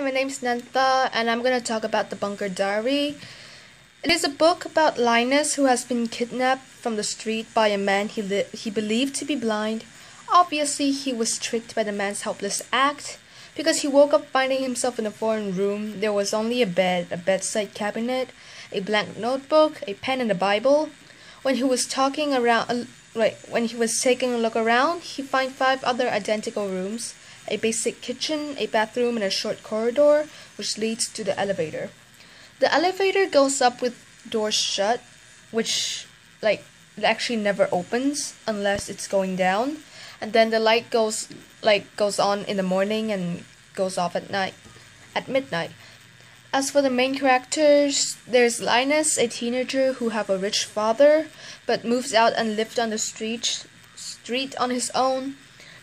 My name's Nantha, and I'm gonna talk about The Bunker Diary. It is a book about Linus who has been kidnapped from the street by a man he, he believed to be blind. Obviously, he was tricked by the man's helpless act because he woke up finding himself in a foreign room. There was only a bed, a bedside cabinet, a blank notebook, a pen, and a Bible. When he was talking around, uh, right, when he was taking a look around, he found five other identical rooms a basic kitchen, a bathroom, and a short corridor which leads to the elevator. The elevator goes up with doors shut, which like it actually never opens unless it's going down, and then the light goes like goes on in the morning and goes off at night at midnight. As for the main characters, there's Linus, a teenager who have a rich father, but moves out and lives on the street street on his own.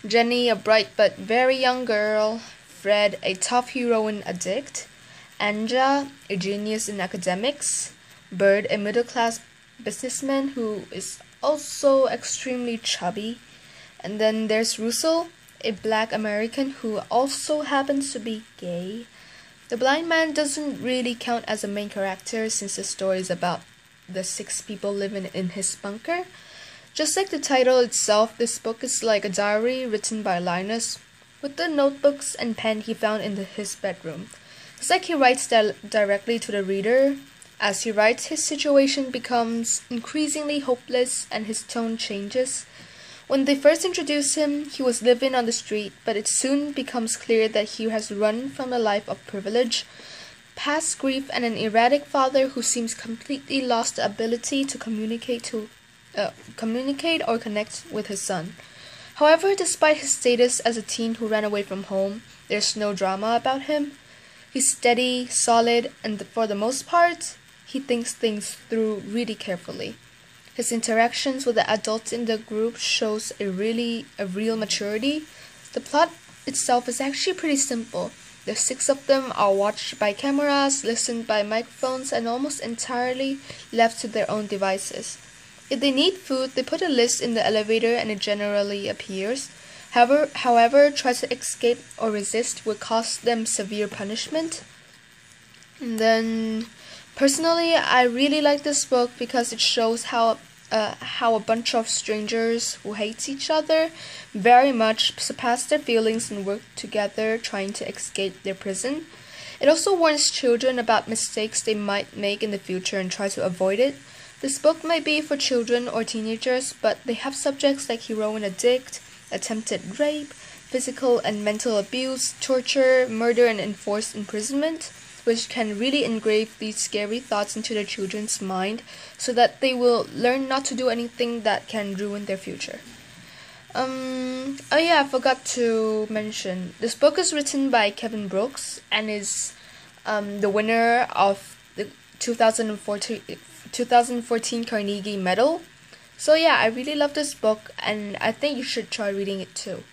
Jenny, a bright but very young girl, Fred, a tough heroin addict, Anja, a genius in academics, Bird, a middle class businessman who is also extremely chubby, and then there's Russell, a black American who also happens to be gay. The blind man doesn't really count as a main character since the story is about the six people living in his bunker. Just like the title itself, this book is like a diary written by Linus with the notebooks and pen he found in the, his bedroom. It's like he writes di- directly to the reader. As he writes, his situation becomes increasingly hopeless and his tone changes. When they first introduce him, he was living on the street, but it soon becomes clear that he has run from a life of privilege, past grief, and an erratic father who seems completely lost the ability to communicate to uh, communicate or connect with his son. However, despite his status as a teen who ran away from home, there's no drama about him. He's steady, solid, and for the most part, he thinks things through really carefully. His interactions with the adults in the group shows a really a real maturity. The plot itself is actually pretty simple. The six of them are watched by cameras, listened by microphones, and almost entirely left to their own devices. If they need food, they put a list in the elevator and it generally appears. However, however, try to escape or resist will cost them severe punishment. And then, personally, I really like this book because it shows how uh, how a bunch of strangers who hate each other very much surpass their feelings and work together trying to escape their prison. It also warns children about mistakes they might make in the future and try to avoid it. This book might be for children or teenagers, but they have subjects like heroin addict, attempted rape, physical and mental abuse, torture, murder, and enforced imprisonment, which can really engrave these scary thoughts into their children's mind so that they will learn not to do anything that can ruin their future. Um, oh yeah, I forgot to mention this book is written by Kevin Brooks and is um, the winner of the 2014 2014 Carnegie Medal. So yeah, I really love this book and I think you should try reading it too.